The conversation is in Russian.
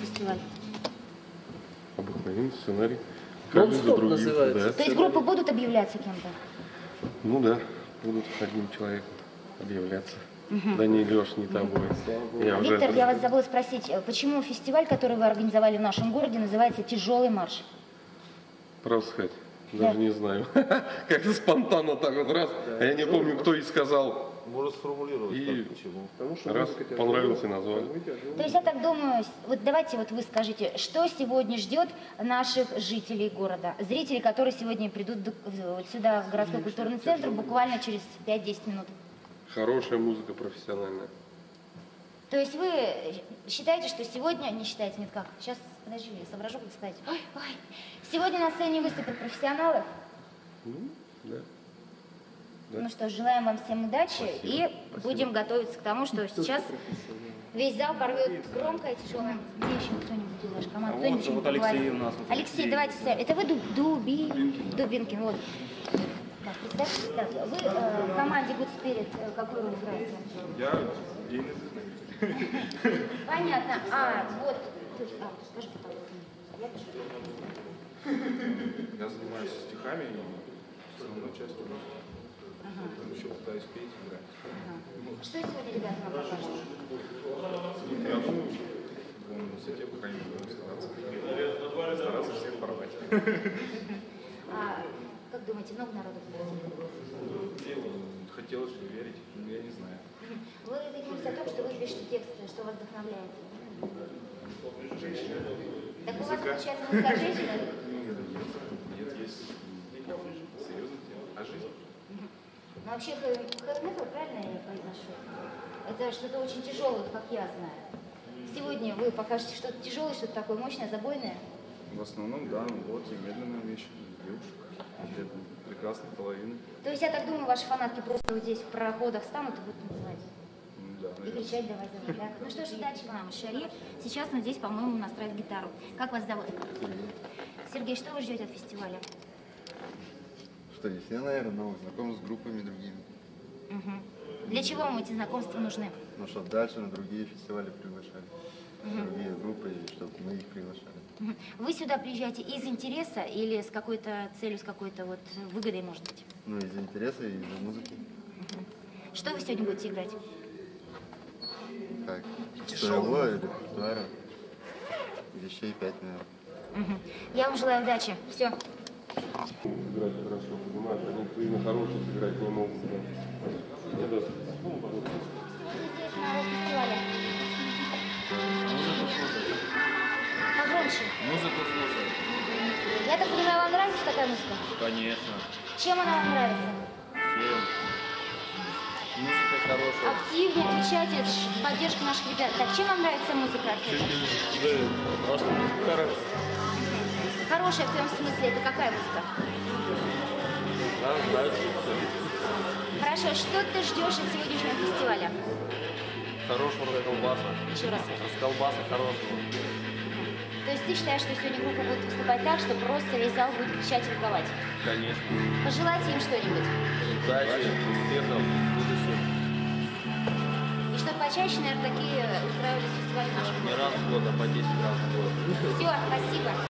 фестиваль? Обыкновенный сценарий. Как «Нон-стоп» других, называется. да. То есть группы будут объявляться кем-то? Ну да, будут одним человеком объявляться. Да не Леш, не тобой. Я уже Виктор, я вас забыла спросить, э, почему фестиваль, который вы организовали в нашем городе, называется «Тяжелый марш»? Право сказать, даже Да. не знаю. Как-то спонтанно так вот раз. А я не помню, кто и сказал. Можно сформулировать, И так, почему. раз понравилось и назвали. То есть я так думаю, вот давайте вот вы скажите, что сегодня ждет наших жителей города, зрителей, которые сегодня придут сюда, в городской культурный центр, буквально через 5-10 минут. Хорошая музыка профессиональная. То есть вы считаете, что сегодня, не считаете, нет как, сейчас, подожди, я соображу, как сказать. Ой, ой. Сегодня на сцене выступят профессионалы. Да. Ну что, желаем вам всем удачи и будем готовиться к тому, что сейчас весь зал порвет громкое, тяжелое. Где еще кто-нибудь из вашей команды? А Кто-нибудь вот- вот Алексей у нас, вот Алексей, Алексей. давайте сядем. Это вы Ду- Дуби... Дубинкин, вот. Да, представьте, представьте. Вы э, в команде Good Spirit э, какую роль играете? Я Понятно. А, вот. А, скажи, пожалуйста. Я занимаюсь стихами и основной частью музыки. Потом еще пытаюсь петь, играть. Что сегодня ребята нам покажут? Я думаю, на высоте пока не буду стараться. Стараться всех порвать. А, как думаете, много народу будет? Хотелось бы верить, но я не знаю. Вы занимаетесь о том, что вы пишете тексты, что вас вдохновляет. Так у вас получается музыка о женщинах? Нет, есть серьезная тема. А жизнь? Ну вообще хэви-метал, правильно я произношу? Это что-то очень тяжелое, как я знаю. Сегодня вы покажете что-то тяжелое, что-то такое мощное, забойное. В основном, да, вот и медленная вещь. Девушек. Прекрасной половины. То есть я так думаю, ваши фанатки просто вот здесь в проходах станут и будут танцевать. Ну да, И кричать давай, давай. да. Ну что ж, удачи вам, Шари. Сейчас он здесь, по-моему, настраивает гитару. Как вас зовут? Сергей, что вы ждете от фестиваля? Что, не все, наверное, но знаком с группами другими. Мгм. Для чего вам эти знакомства нужны? Ну, чтобы дальше на другие фестивали приглашали. Другие группы, чтобы мы их приглашали. Вы сюда приезжаете из интереса или с какой-то целью, с какой-то вот выгодой, может быть? Ну, из-за интереса и из-за музыки. Что вы сегодня будете играть? Как? Своего репертуара. Вещей пять, наверное. Мгм. Я вам желаю удачи. Все. Играть хорошо, понимаешь, они и на хороших играть не могут. Да. Фестивале. Погромче. Музыку слушать. Я так понимаю, вам нравится такая музыка? Конечно. Чем она вам нравится? Всем. Музыка хорошая. Активнее отвечайте, это ж поддержка наших ребят. Так, чем вам нравится музыка? Да, просто музыка хорошая. Хорошая в твоем смысле, это какая музыка? Да, нравится все. Хорошо, что ты ждешь от сегодняшнего фестиваля? Хорошего расколбаса. Еще раз. Расколбаса хорошего. То есть ты считаешь, что сегодня группа будет выступать так, что просто весь зал будет кричать и руковать? Конечно. Пожелайте им что-нибудь. Удачи, успехов в будущем. И чтобы почаще, наверное, такие устраивались фестивали в нашем Не раз в год, а по 10 раз в год. Все, спасибо.